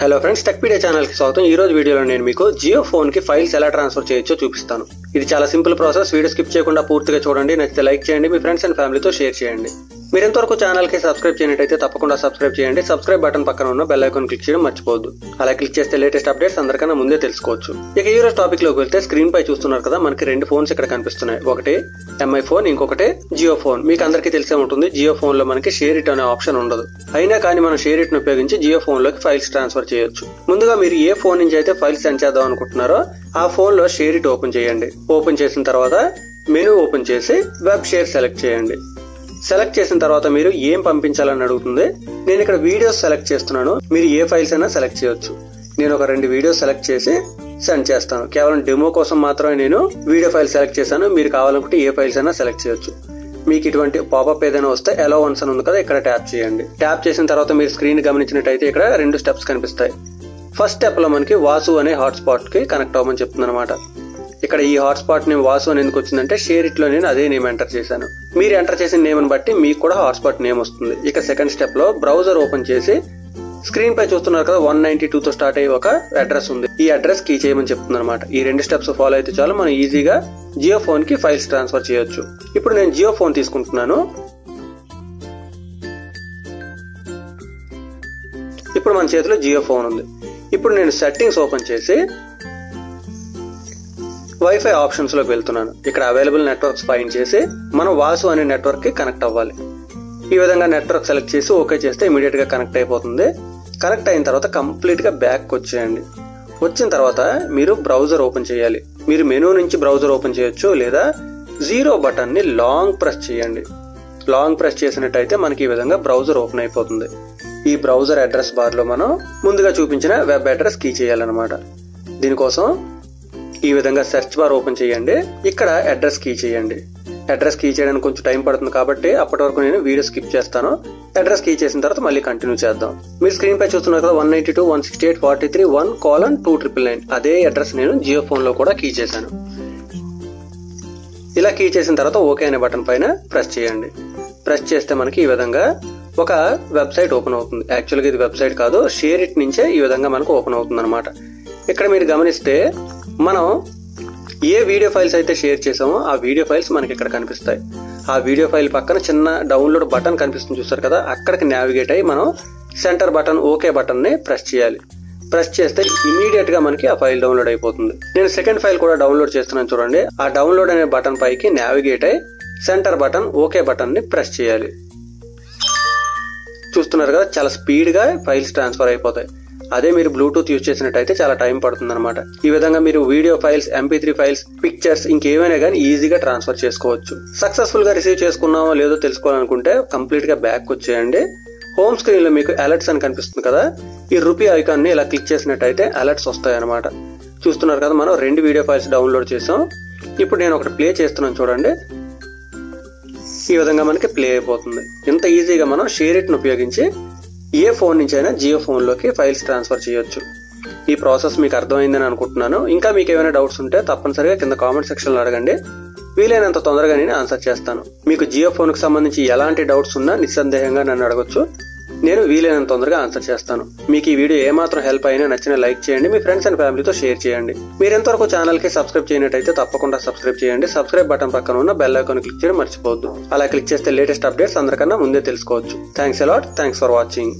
Hello friends Techpedia ఛానల్కి స్వాగతం. ఈ రోజు వీడియోలో నేను మీకు జియో ఫోన్కి ఫైల్స్ ఎలా ట్రాన్స్ఫర్ చేయొచ్చో చూపిస్తాను. ఇది చాలా సింపుల్ ప్రాసెస్ వీడియో స్కిప్ చేయకుండా పూర్తిగా చూడండి నచ్చితే లైక్ చేయండి మీ ఫ్రెండ్స్ అండ్ ఫ్యామిలీతో షేర్ చేయండి. మీరు ఎంతవరకు ఛానల్కి సబ్స్క్రైబ్ చేయనట్టయితే తప్పకుండా సబ్స్క్రైబ్ చేయండి. సబ్స్క్రైబ్ బటన్ పక్కన ఉన్న బెల్ ఐకాన్ క్లిక్ చేయడం మర్చిపోవద్దు. అలా క్లిక్ చేస్తే లేటెస్ట్ అప్డేట్స్ అందరికన్నా ముందే తెలుసుకోవచ్చు. ఇక ఈ రోజు టాపిక్లోకి వెళ్తే స్క్రీన్ పై చూస్తున్నారు కదా మనకి రెండు ఫోన్స్ ఇక్కడ కనిపిస్తున్నాయి. ఒకటి ఎంఐ ఫోన్ ఇంకొకటి జియో ఫోన్ మీకు అందరికీ తెలిసే ఉంటుంది జియో ఫోన్లో మనకి షేర్ ఇట్ అనే ఆప్షన్ ఉండదు. అయినా కానీ మనం షేర్ ఇట్ను ఉపయోగించి జియో ఫోన్లోకి ఫైల్స్ ట్రాన్స్ఫర్ చేయొచ్చు. ముందుగా మీరు ఏ ఫోన్ నుంచి అయితే ఫైల్స్ సెండ్ చేద్దాం అనుకుంటున్నారో ఆ ఫోన్లో షేర్ ఇట్ ఓపెన్ చేయండి. ఓపెన్ చేసిన తర్వాత మెనూ ఓపెన్ చేసి వెబ్ షేర్ సెలెక్ట్ చేయండి. సెలెక్ట్ చేసిన తర్వాత మీరు ఏం పంపించాలని అడుగుతుంది? నేను ఇక్కడ వీడియోస్ సెలెక్ట్ చేస్తున్నాను. మీరు ఏ ఫైల్స్ అయినా సెలెక్ట్ చేయొచ్చు. నేను ఒక రెండు వీడియోస్ సెలెక్ట్ చేసి సెండ్ చేస్తాను. కేవలం డెమో కోసం మాత్రమే నేను వీడియో ఫైల్ సెలెక్ట్ చేశాను. మీరు కావాలనుకుంటే ఏ ఫైల్స్ అయినా సెలెక్ట్ చేయొచ్చు. మీకు ఇటువంటి పాపప్ ఏదైనా వస్తే ఎలా వన్స్ అని ఉంది కదా ఇక్కడ ట్యాప్ చేయండి. ట్యాప్ చేసిన తర్వాత మీరు స్క్రీన్ గమనించినట్టయితే ఇక్కడ రెండు స్టెప్స్ కనిపిస్తాయి. ఫస్ట్ స్టెప్లో మనకి వాసు అనే హాట్స్పాట్కి కనెక్ట్ అవ్వమని చెప్తుంది అనమాట ఇక్కడ ఈ హాట్స్పాట్ నేమ్ వాసు అని ఎందుకు వచ్చిందంటే షేర్ ఇట్లో నేను అదే నేమ్ ఎంటర్ చేశాను. మీరు ఎంటర్ చేసిన నేమ్ బట్టి మీకు కూడా హాట్స్పాట్ నేమ్ వస్తుంది. ఇక సెకండ్ స్టెప్లో బ్రౌజర్ ఓపెన్ చేసి స్క్రీన్ పై చూస్తున్నారు కదా వన్ నైన్టీ టూ తో స్టార్ట్ అయ్యే ఒక అడ్రస్ ఉంది. ఈ అడ్రస్ కీ చేయమని చెప్తుంది అనమాట ఈ రెండు స్టెప్స్ ఫాలో అయితే చాలు. మనం ఈజీగా జియో ఫోన్కి ఫైల్స్ ట్రాన్స్ఫర్ చేయొచ్చు. ఇప్పుడు నేను జియో ఫోన్ తీసుకుంటున్నాను. ఇప్పుడు మన చేతిలో జియో ఫోన్ ఉంది. ఇప్పుడు నేను సెట్టింగ్స్ ఓపెన్ చేసి వైఫై ఆప్షన్స్లోకి వెళ్తున్నాను. ఇక్కడ అవైలబుల్ నెట్వర్క్స్ ఫైండ్ చేసి మనం వాసు అనే నెట్వర్క్కి కనెక్ట్ అవ్వాలి. ఈ విధంగా నెట్వర్క్ సెలెక్ట్ చేసి ఓకే చేస్తే ఇమీడియట్గా కనెక్ట్ అయిపోతుంది. కనెక్ట్ అయిన తర్వాత కంప్లీట్గా బ్యాక్ వచ్చేయండి. వచ్చిన తర్వాత మీరు బ్రౌజర్ ఓపెన్ చేయాలి. మీరు మెనూ నుంచి బ్రౌజర్ ఓపెన్ చేయొచ్చు లేదా జీరో బటన్ని లాంగ్ ప్రెస్ చేయండి. లాంగ్ ప్రెస్ చేసినట్టయితే మనకి ఈ విధంగా బ్రౌజర్ ఓపెన్ అయిపోతుంది. ఈ బ్రౌజర్ అడ్రస్ బార్లో మనం ముందుగా చూపించిన వెబ్ అడ్రస్ కీ చేయాలన్నమాట. దీనికోసం ఈ విధంగా సెర్చ్ బార్ ఓపెన్ చేయండి. ఇక్కడ అడ్రస్ కీ చేయండి. అడ్రస్ కీ చేయడానికి కొంచెం టైం పడుతుంది కాబట్టి అప్పటి వరకు నేను వీడియో స్కిప్ చేస్తాను. అడ్రస్ కీ చేసిన తర్వాత మళ్ళీ కంటిన్యూ చేద్దాం. మీరు స్క్రీన్ పై చూస్తున్నారు కదా one ninety two one sixty eight forty three one colon two triple nine అదే అడ్రస్ నేను జియో ఫోన్లో కూడా కీ చేశాను. ఇలా కీ చేసిన తర్వాత ఓకే అనే బటన్ పైన ప్రెస్ చేయండి. ప్రెస్ చేస్తే మనకి ఈ విధంగా ఒక వెబ్సైట్ ఓపెన్ అవుతుంది. యాక్చువల్గా ఇది వెబ్సైట్ కాదు షేర్ ఇట్ నుంచే ఈ విధంగా మనకు ఓపెన్ అవుతుంది అనమాట ఇక్కడ మీరు గమనిస్తే మనం ఏ వీడియో ఫైల్స్ అయితే షేర్ చేసామో ఆ వీడియో ఫైల్స్ మనకి ఇక్కడ కనిపిస్తాయి. ఆ వీడియో ఫైల్ పక్కన చిన్న డౌన్లోడ్ బటన్ కనిపిస్తుంది చూస్తారు కదా? అక్కడికి నావిగేట్ అయ్యి మనం సెంటర్ బటన్ ఓకే బటన్ని ప్రెస్ చేయాలి. ప్రెస్ చేస్తే ఇమీడియట్గా మనకి ఆ ఫైల్ డౌన్లోడ్ అయిపోతుంది. నేను సెకండ్ ఫైల్ కూడా డౌన్లోడ్ చేస్తున్నాను చూడండి. ఆ డౌన్లోడ్ అనే బటన్ పైకి నావిగేట్ అయ్యి సెంటర్ బటన్ ఓకే బటన్ని ప్రెస్ చేయాలి. చూస్తున్నారు కదా? చాలా స్పీడ్గా ఫైల్స్ ట్రాన్స్ఫర్ అయిపోతాయి. అదే మీరు బ్లూటూత్ యూజ్ చేసినట్టయితే చాలా టైం పడుతుంది అనమాట ఈ విధంగా మీరు video files MP three files pictures ఇంకేమైనా కానీ ఈజీగా ట్రాన్స్ఫర్ చేసుకోవచ్చు. సక్సెస్ఫుల్గా రిసీవ్ చేసుకున్నామో లేదో తెలుసుకోవాలనుకుంటే కంప్లీట్గా బ్యాక్ వచ్చేయండి. హోమ్ స్క్రీన్లో మీకు అలర్ట్స్ అని కనిపిస్తుంది కదా? ఈ రూపీ ఐకాన్ని ఇలా క్లిక్ చేసినట్టయితే అలర్ట్స్ వస్తాయి అనమాట చూస్తున్నారు కదా మనం రెండు వీడియో ఫైల్స్ డౌన్లోడ్ చేసాం. ఇప్పుడు నేను ఒకటి ప్లే చేస్తున్నాను చూడండి. ఈ విధంగా మనకి ప్లే అయిపోతుంది. ఇంత ఈజీగా మనం షేర్ ఇట్ ఉపయోగించి ఏ ఫోన్ నుంచి అయినా జియో ఫోన్లోకి ఫైల్స్ ట్రాన్స్ఫర్ చేయొచ్చు. ఈ ప్రాసెస్ మీకు అర్థమైందని అనుకుంటున్నాను. ఇంకా మీకు ఏమైనా డౌట్స్ ఉంటే తప్పనిసరిగా కింద కామెంట్ సెక్షన్లో అడగండి. వీలైనంత తొందరగా నేను ఆన్సర్ చేస్తాను. మీకు జియో ఫోన్కి సంబంధించి ఎలాంటి డౌట్స్ ఉన్నా నిస్సందేహంగా నన్ను అడగొచ్చు. నేను వీలైనంత తొందరగా ఆన్సర్ చేస్తాను. మీకు ఈ వీడియో ఏమాత్రం హెల్ప్ అయినా నచ్చిన లైక్ చేయండి మీ ఫ్రెండ్స్ అండ్ ఫ్యామిలీతో షేర్ చేయండి. మీరు ఎంతవరకు ఛానల్కి సబ్స్క్రైబ్ చేయనట్టయితే తప్పకుండా సబ్స్క్రైబ్ చేయండి. సబ్స్క్రైబ్ బటన్ పక్కన ఉన్న బెల్ ఐకాన్ క్లిక్ చేయడం మర్చిపోవద్దు. అలా క్లిక్ చేస్తే లేటెస్ట్ అప్డేట్స్ అందరికన్నా ముందే తెలుసుకోవచ్చు. Thanks a lot thanks for watching